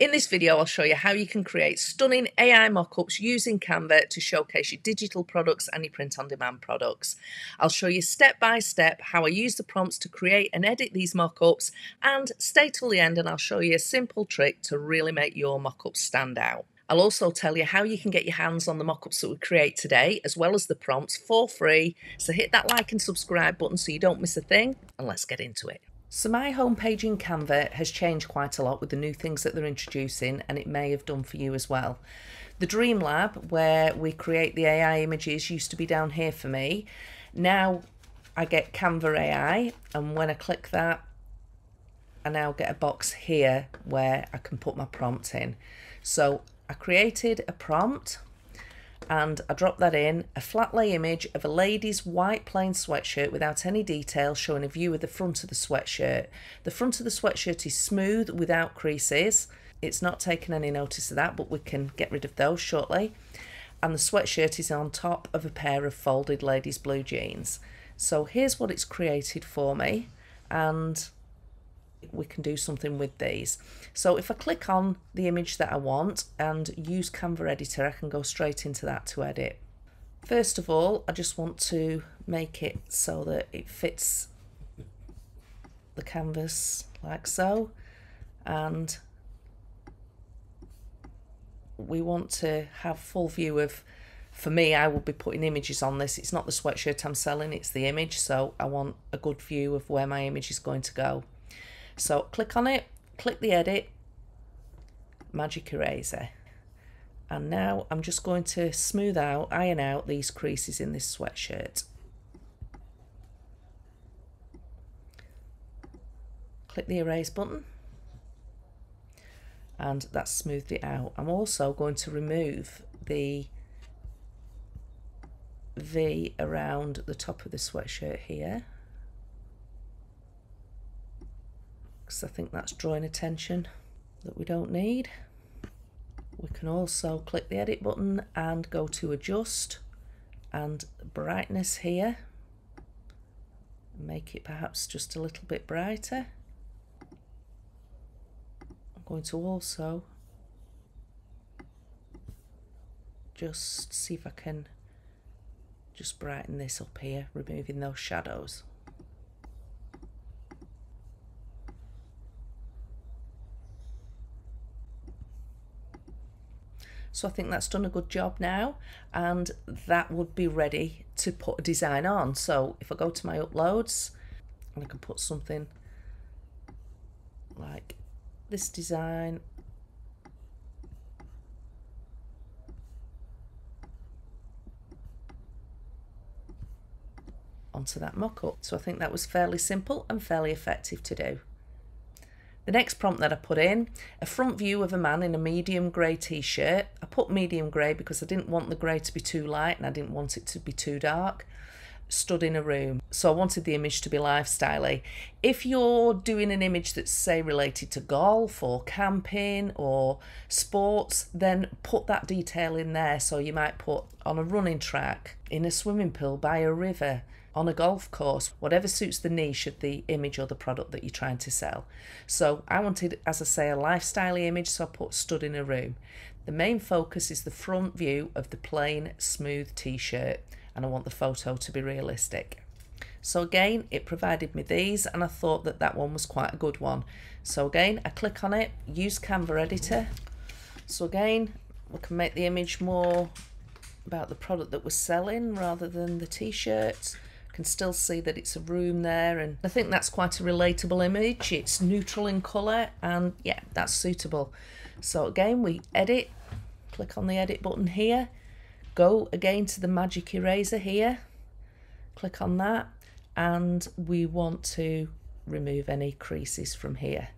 In this video, I'll show you how you can create stunning AI mockups using Canva to showcase your digital products and your print on demand products. I'll show you step by step how I use the prompts to create and edit these mockups and stay till the end and I'll show you a simple trick to really make your mockups stand out. I'll also tell you how you can get your hands on the mockups that we create today, as well as the prompts for free. So hit that like and subscribe button so you don't miss a thing, and let's get into it. So my homepage in Canva has changed quite a lot with the new things that they're introducing and it may have done for you as well. The Dream Lab where we create the AI images used to be down here for me. Now I get Canva AI and when I click that I now get a box here where I can put my prompt in. So I created a prompt and I dropped that in a flat lay image of a lady's white plain sweatshirt without any detail showing a view of the front of the sweatshirt. The front of the sweatshirt is smooth without creases. It's not taken any notice of that, but we can get rid of those shortly. And the sweatshirt is on top of a pair of folded ladies' blue jeans. So here's what it's created for me. And we can do something with these. So if I click on the image that I want and use Canva Editor, I can go straight into that to edit. First of all, I just want to make it so that it fits the canvas like so. And we want to have full view of, for me, I will be putting images on this. It's not the sweatshirt I'm selling, it's the image. So I want a good view of where my image is going to go. So click on it, click the edit, magic eraser. And now I'm just going to smooth out, iron out these creases in this sweatshirt. Click the erase button and that's smoothed it out. I'm also going to remove the V around the top of the sweatshirt here. Because I think that's drawing attention that we don't need. We can also click the edit button and go to adjust and brightness here. Make it perhaps just a little bit brighter. I'm going to also just see if I can just brighten this up here, removing those shadows. So I think that's done a good job now and that would be ready to put a design on. So if I go to my uploads and I can put something like this design onto that mock-up. So I think that was fairly simple and fairly effective to do. The next prompt that I put in, a front view of a man in a medium grey t-shirt. Put medium grey because I didn't want the grey to be too light and I didn't want it to be too dark. Stood in a room. So I wanted the image to be lifestyle If you're doing an image that's say related to golf or camping or sports, then put that detail in there. So you might put on a running track, in a swimming pool, by a river, on a golf course, whatever suits the niche of the image or the product that you're trying to sell. So I wanted, as I say, a lifestyle image, so I put stood in a room. The main focus is the front view of the plain, smooth t-shirt, and I want the photo to be realistic. So again, it provided me these, and I thought that that one was quite a good one. So again, I click on it, use Canva Editor. So again, we can make the image more about the product that we're selling rather than the t-shirts can still see that it's a room there and I think that's quite a relatable image. It's neutral in colour and yeah that's suitable. So again we edit click on the edit button here go again to the magic eraser here click on that and we want to remove any creases from here.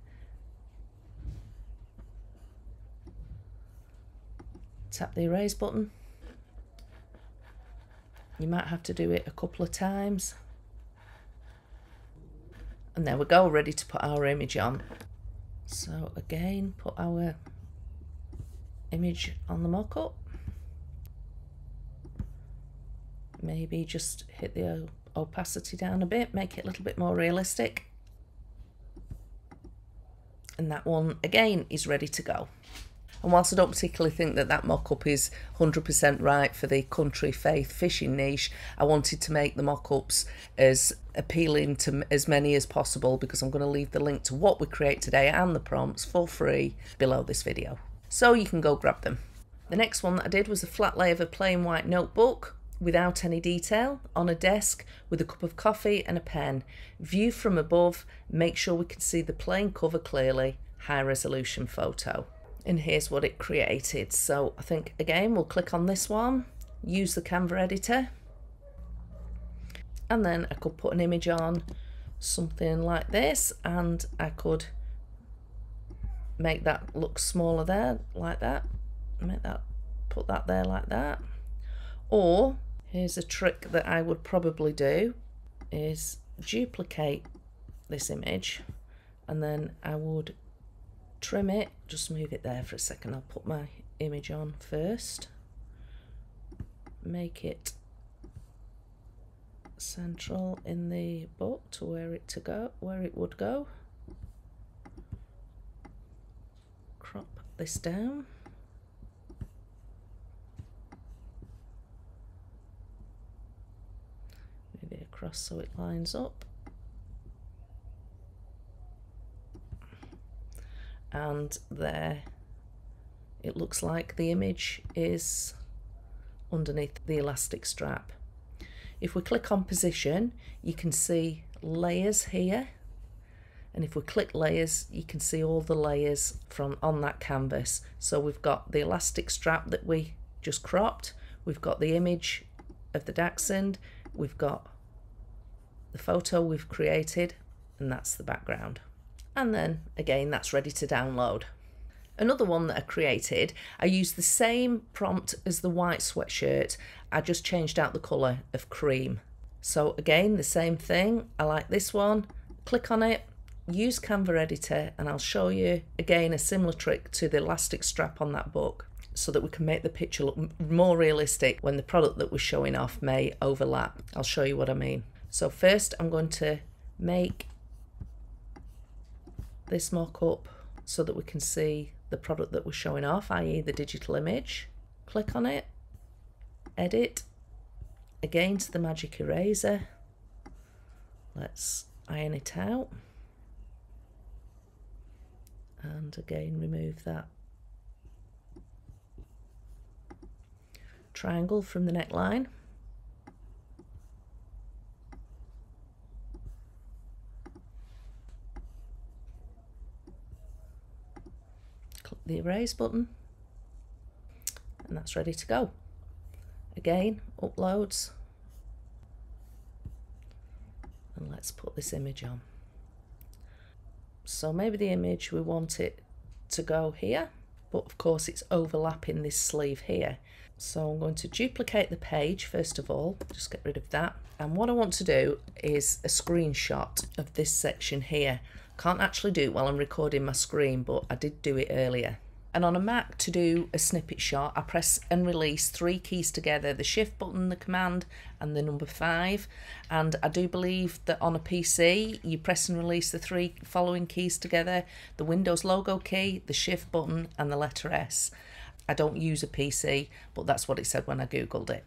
Tap the erase button you might have to do it a couple of times. And there we go, ready to put our image on. So again, put our image on the mock-up. Maybe just hit the opacity down a bit, make it a little bit more realistic. And that one, again, is ready to go. And whilst I don't particularly think that that mock-up is 100% right for the country faith fishing niche, I wanted to make the mock-ups as appealing to as many as possible because I'm going to leave the link to what we create today and the prompts for free below this video. So you can go grab them. The next one that I did was a flat lay of a plain white notebook without any detail on a desk with a cup of coffee and a pen. View from above, make sure we can see the plain cover clearly, high resolution photo and here's what it created. So I think again we'll click on this one, use the Canva editor, and then I could put an image on something like this and I could make that look smaller there like that make that put that there like that or here's a trick that I would probably do is duplicate this image and then I would trim it, just move it there for a second. I'll put my image on first, make it central in the book to where it to go, where it would go. Crop this down. Move it across so it lines up. And there it looks like the image is underneath the elastic strap. If we click on position you can see layers here. And if we click layers you can see all the layers from on that canvas. So we've got the elastic strap that we just cropped we've got the image of the dachshund we've got the photo we've created and that's the background and then again that's ready to download. Another one that I created, I used the same prompt as the white sweatshirt, I just changed out the colour of cream. So again, the same thing, I like this one, click on it, use Canva Editor and I'll show you again a similar trick to the elastic strap on that book so that we can make the picture look more realistic when the product that we're showing off may overlap. I'll show you what I mean. So first I'm going to make this mock-up so that we can see the product that we're showing off, i.e. the digital image. Click on it, edit, again to the magic eraser. Let's iron it out. And again remove that triangle from the neckline. Erase button and that's ready to go. Again, uploads and let's put this image on. So maybe the image we want it to go here but of course it's overlapping this sleeve here. So I'm going to duplicate the page first of all, just get rid of that. And what I want to do is a screenshot of this section here. Can't actually do it while I'm recording my screen, but I did do it earlier. And on a Mac, to do a snippet shot, I press and release three keys together, the shift button, the command, and the number five. And I do believe that on a PC, you press and release the three following keys together, the Windows logo key, the shift button, and the letter S. I don't use a PC, but that's what it said when I Googled it.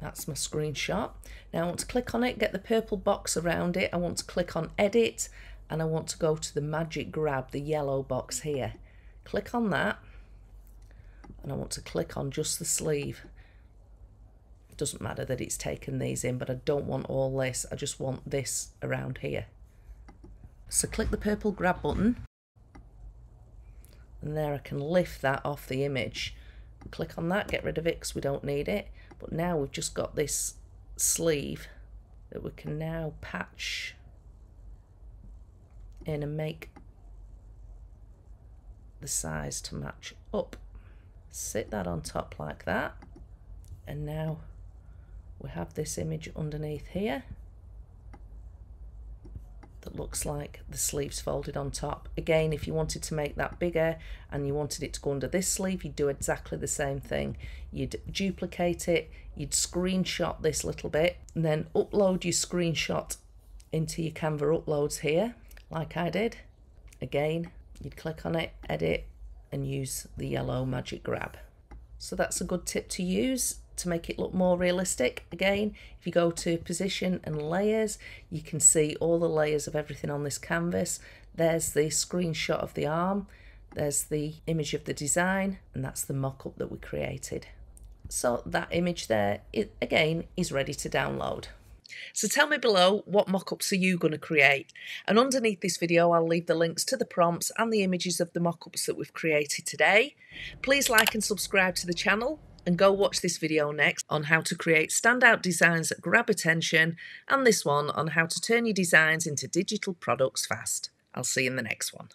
That's my screenshot. Now I want to click on it, get the purple box around it. I want to click on edit and I want to go to the magic grab, the yellow box here. Click on that and I want to click on just the sleeve. It doesn't matter that it's taken these in, but I don't want all this. I just want this around here. So click the purple grab button and there I can lift that off the image. Click on that, get rid of it because we don't need it. But now we've just got this sleeve that we can now patch in and make the size to match up. Sit that on top like that. And now we have this image underneath here that looks like the sleeves folded on top. Again, if you wanted to make that bigger and you wanted it to go under this sleeve, you'd do exactly the same thing. You'd duplicate it, you'd screenshot this little bit, and then upload your screenshot into your Canva uploads here, like I did. Again, you'd click on it, edit, and use the yellow magic grab. So that's a good tip to use to make it look more realistic. Again, if you go to position and layers, you can see all the layers of everything on this canvas. There's the screenshot of the arm, there's the image of the design, and that's the mock-up that we created. So that image there, it, again, is ready to download. So tell me below what mock-ups are you going to create and underneath this video I'll leave the links to the prompts and the images of the mock-ups that we've created today. Please like and subscribe to the channel and go watch this video next on how to create standout designs that grab attention and this one on how to turn your designs into digital products fast. I'll see you in the next one.